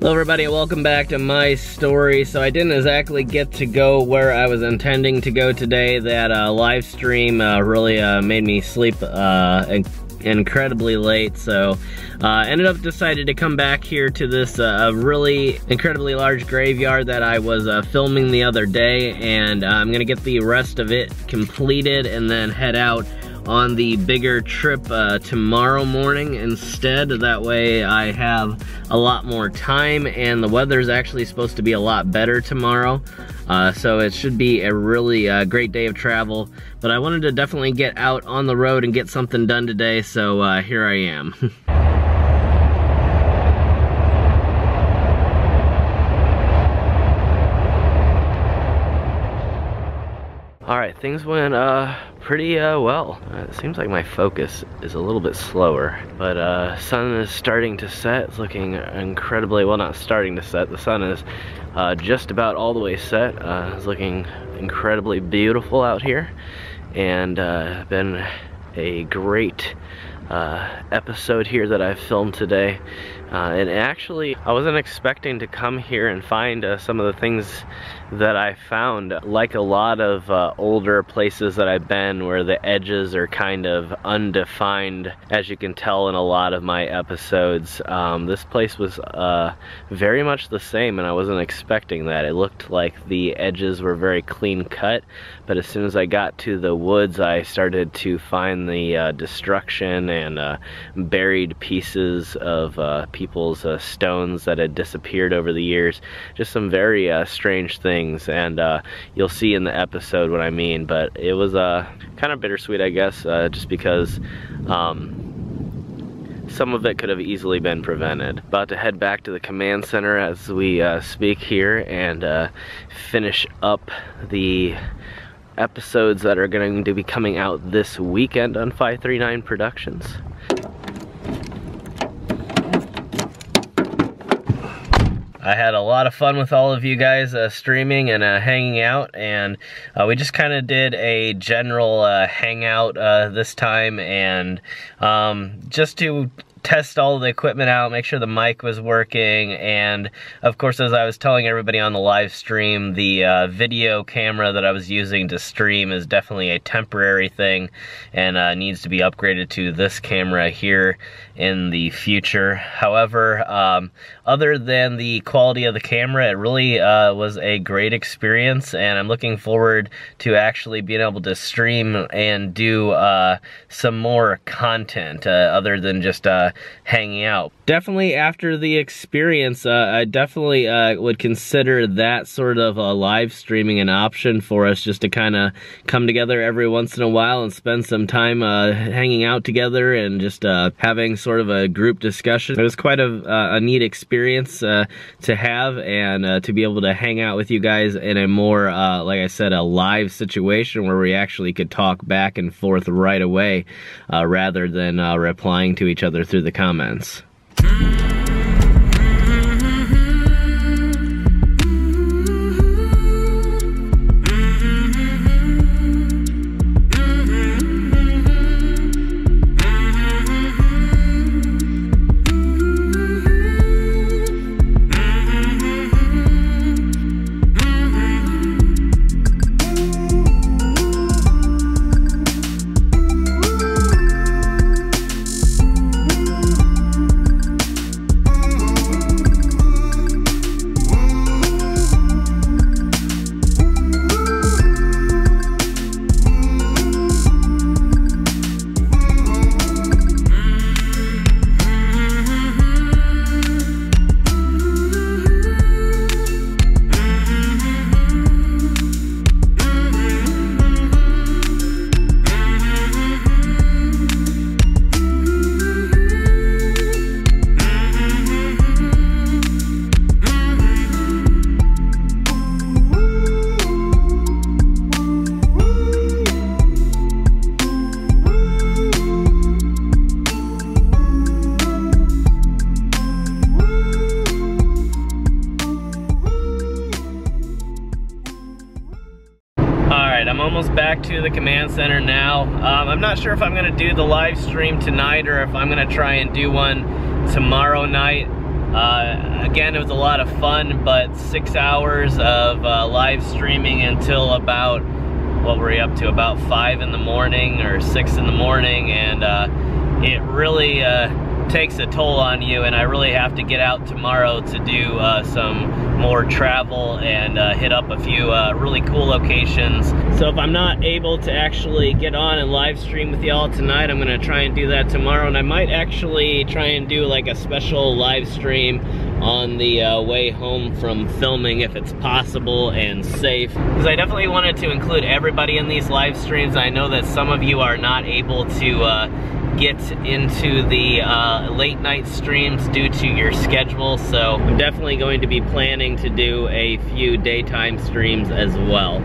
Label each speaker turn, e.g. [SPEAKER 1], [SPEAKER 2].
[SPEAKER 1] Hello everybody, welcome back to MIstory. So I didn't exactly get to go where I was intending to go today. That uh, live stream uh, really uh, made me sleep uh, incredibly late, so uh, ended up decided to come back here to this uh, really incredibly large graveyard that I was uh, filming the other day, and uh, I'm gonna get the rest of it completed and then head out on the bigger trip uh, tomorrow morning instead. That way I have a lot more time and the weather is actually supposed to be a lot better tomorrow. Uh, so it should be a really uh, great day of travel. But I wanted to definitely get out on the road and get something done today, so uh, here I am. All right, things went uh, pretty uh, well. Uh, it seems like my focus is a little bit slower, but uh, sun is starting to set. It's looking incredibly, well not starting to set, the sun is uh, just about all the way set. Uh, it's looking incredibly beautiful out here and uh, been a great uh, episode here that I've filmed today. Uh, and actually, I wasn't expecting to come here and find uh, some of the things that I found. Like a lot of uh, older places that I've been where the edges are kind of undefined, as you can tell in a lot of my episodes. Um, this place was uh, very much the same and I wasn't expecting that. It looked like the edges were very clean cut, but as soon as I got to the woods, I started to find the uh, destruction and uh, buried pieces of uh, people's uh, stones that had disappeared over the years. Just some very strange things things and uh, you'll see in the episode what I mean but it was uh, kind of bittersweet I guess uh, just because um, some of it could have easily been prevented. About to head back to the command center as we uh, speak here and uh, finish up the episodes that are going to be coming out this weekend on 539 Productions. I had a lot of fun with all of you guys uh, streaming and uh, hanging out and uh, we just kind of did a general uh, hangout uh, this time and um, just to test all the equipment out, make sure the mic was working, and of course, as I was telling everybody on the live stream, the uh, video camera that I was using to stream is definitely a temporary thing and uh, needs to be upgraded to this camera here in the future. However, um, other than the quality of the camera, it really uh, was a great experience, and I'm looking forward to actually being able to stream and do uh, some more content uh, other than just uh, hanging out. Definitely after the experience, uh, I definitely uh, would consider that sort of a live streaming an option for us just to kind of come together every once in a while and spend some time uh, hanging out together and just uh, having sort of a group discussion. It was quite a, uh, a neat experience to have and to be able to hang out with you guys in a more, like I said, a live situation where we actually could talk back and forth right away rather than replying to each other through the comments. Back to the command center now. Um, I'm not sure if I'm gonna do the live stream tonight or if I'm gonna try and do one tomorrow night. Uh, again, it was a lot of fun, but six hours of uh, live streaming until about, what were we up to, about five in the morning or six in the morning, and uh, it really uh, takes a toll on you and I really have to get out tomorrow to do uh, some more travel and uh, hit up a few uh, really cool locations. So if I'm not able to actually get on and live stream with y'all tonight, I'm gonna try and do that tomorrow and I might actually try and do like a special live stream on the uh, way home from filming if it's possible and safe. Because I definitely wanted to include everybody in these live streams. I know that some of you are not able to uh, get into the uh, late night streams due to your schedule, so I'm definitely going to be planning to do a few daytime streams as well.